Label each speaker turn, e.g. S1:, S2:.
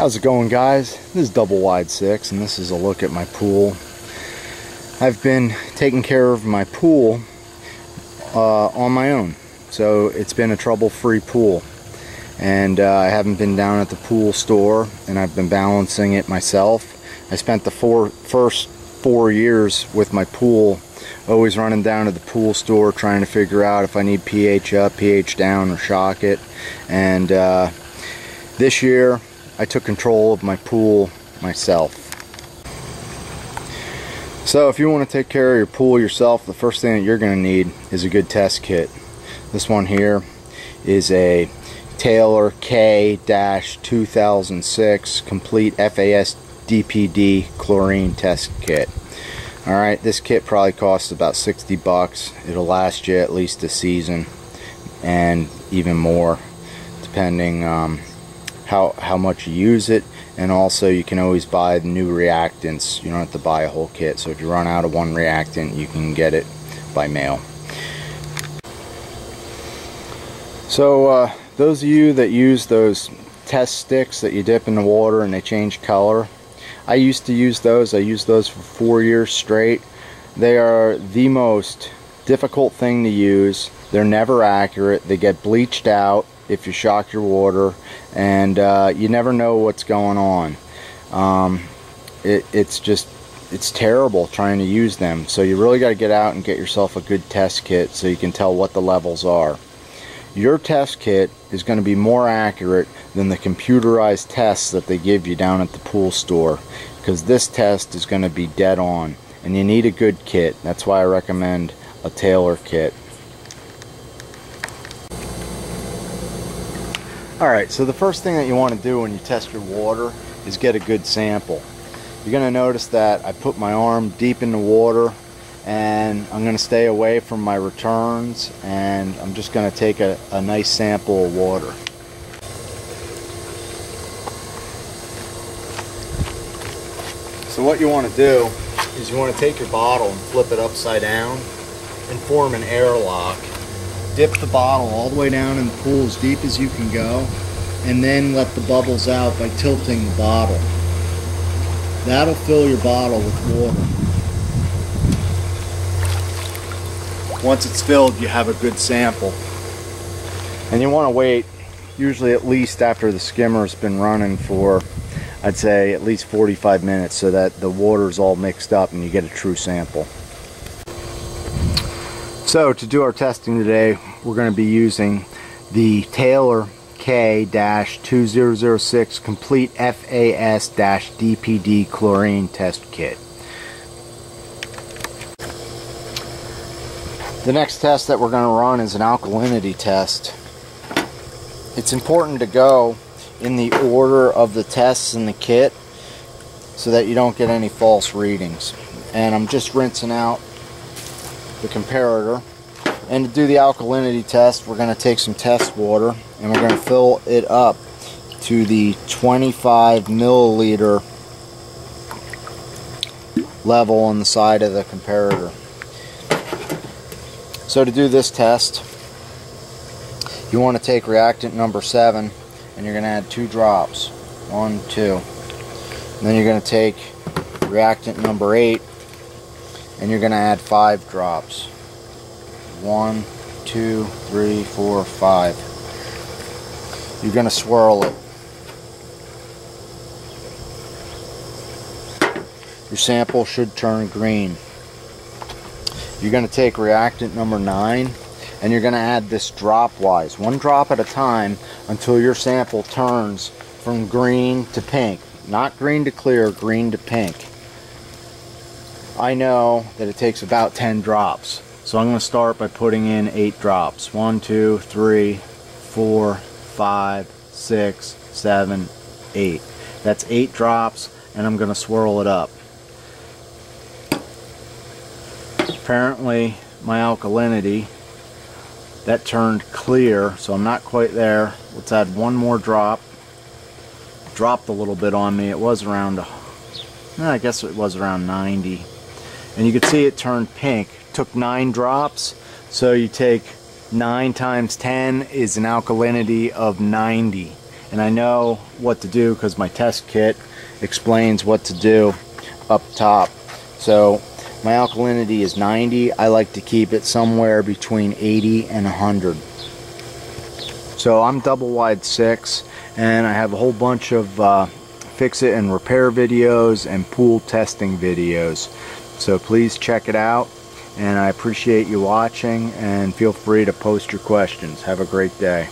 S1: How's it going guys? This is Doublewide6 and this is a look at my pool. I've been taking care of my pool uh, on my own. So it's been a trouble-free pool. And uh, I haven't been down at the pool store and I've been balancing it myself. I spent the four, first four years with my pool always running down to the pool store trying to figure out if I need pH up, pH down, or shock it. And uh, this year I took control of my pool myself. So if you want to take care of your pool yourself, the first thing that you're going to need is a good test kit. This one here is a Taylor K-2006 complete FAS DPD chlorine test kit. Alright, this kit probably costs about 60 bucks. It'll last you at least a season and even more depending um, how, how much you use it. And also you can always buy the new reactants. You don't have to buy a whole kit. So if you run out of one reactant you can get it by mail. So uh, those of you that use those test sticks that you dip in the water and they change color I used to use those. I used those for four years straight. They are the most difficult thing to use. They're never accurate. They get bleached out if you shock your water and uh, you never know what's going on. Um, it, it's just it's terrible trying to use them. So you really got to get out and get yourself a good test kit so you can tell what the levels are. Your test kit is going to be more accurate than the computerized tests that they give you down at the pool store because this test is going to be dead on and you need a good kit. That's why I recommend a Taylor kit Alright, so the first thing that you want to do when you test your water is get a good sample. You're going to notice that I put my arm deep in the water and I'm going to stay away from my returns and I'm just going to take a, a nice sample of water. So what you want to do is you want to take your bottle and flip it upside down and form an airlock dip the bottle all the way down in the pool as deep as you can go and then let the bubbles out by tilting the bottle. That'll fill your bottle with water. Once it's filled, you have a good sample. And you want to wait usually at least after the skimmer's been running for I'd say at least 45 minutes so that the water's all mixed up and you get a true sample. So to do our testing today, we're going to be using the Taylor K-2006 Complete FAS-DPD Chlorine Test Kit. The next test that we're going to run is an alkalinity test. It's important to go in the order of the tests in the kit so that you don't get any false readings. And I'm just rinsing out the comparator. And to do the alkalinity test, we're going to take some test water and we're going to fill it up to the 25 milliliter level on the side of the comparator. So to do this test, you want to take reactant number 7 and you're going to add two drops. One, two. And then you're going to take reactant number 8 and you're going to add five drops. One, two, three, four, five. You're going to swirl it. Your sample should turn green. You're going to take reactant number 9 and you're going to add this drop-wise, one drop at a time until your sample turns from green to pink. Not green to clear, green to pink. I know that it takes about 10 drops. So I'm going to start by putting in 8 drops. 1, 2, 3, 4, 5, 6, 7, 8. That's 8 drops and I'm going to swirl it up. Apparently my alkalinity that turned clear so I'm not quite there. Let's add one more drop. Dropped a little bit on me. It was around, eh, I guess it was around 90 and you can see it turned pink took nine drops so you take 9 times 10 is an alkalinity of 90 and I know what to do because my test kit explains what to do up top. So my alkalinity is 90. I like to keep it somewhere between 80 and 100. So I'm Doublewide6 and I have a whole bunch of uh, fix it and repair videos and pool testing videos. So please check it out and I appreciate you watching and feel free to post your questions. Have a great day.